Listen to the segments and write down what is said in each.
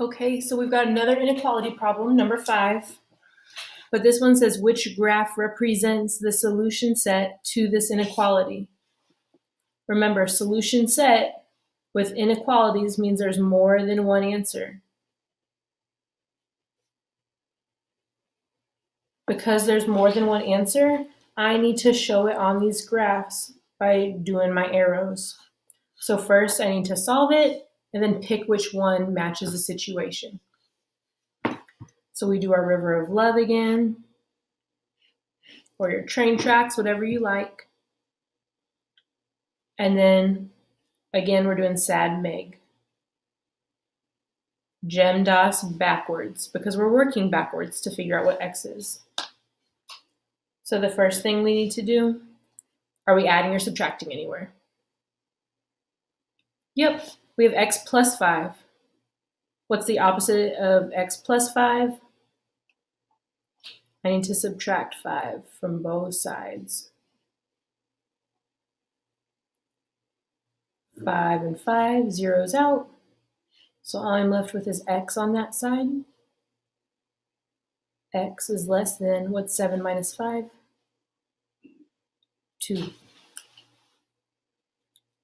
Okay, so we've got another inequality problem, number five. But this one says which graph represents the solution set to this inequality. Remember, solution set with inequalities means there's more than one answer. Because there's more than one answer, I need to show it on these graphs by doing my arrows. So first I need to solve it and then pick which one matches the situation. So we do our river of love again, or your train tracks, whatever you like. And then again, we're doing sad Meg. PEMDAS backwards because we're working backwards to figure out what x is. So the first thing we need to do, are we adding or subtracting anywhere? Yep, we have x plus 5. What's the opposite of x plus 5? I need to subtract 5 from both sides. 5 and 5 zeros out. So all I'm left with is x on that side. x is less than, what's 7 minus 5? 2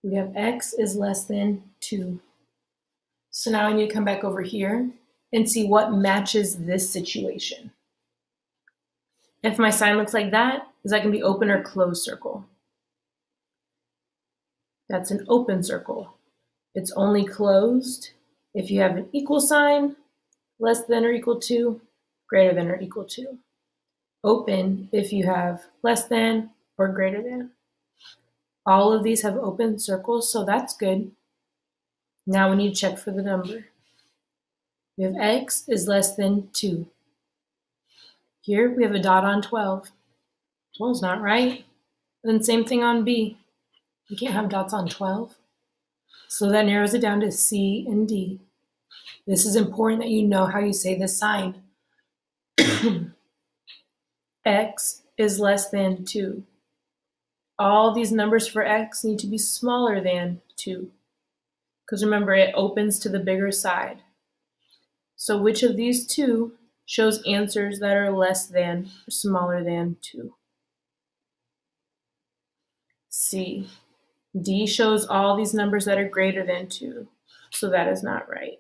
we have x is less than 2. So now I need to come back over here and see what matches this situation. If my sign looks like that, is that going to be open or closed circle? That's an open circle. It's only closed if you have an equal sign, less than or equal to, greater than or equal to. Open if you have less than or greater than. All of these have open circles, so that's good. Now we need to check for the number. We have x is less than 2. Here we have a dot on 12. 12 is not right. Then same thing on B. We can't have dots on 12. So that narrows it down to C and D. This is important that you know how you say this sign. x is less than 2 all these numbers for x need to be smaller than 2. Because remember, it opens to the bigger side. So which of these two shows answers that are less than or smaller than 2? C. D shows all these numbers that are greater than 2. So that is not right.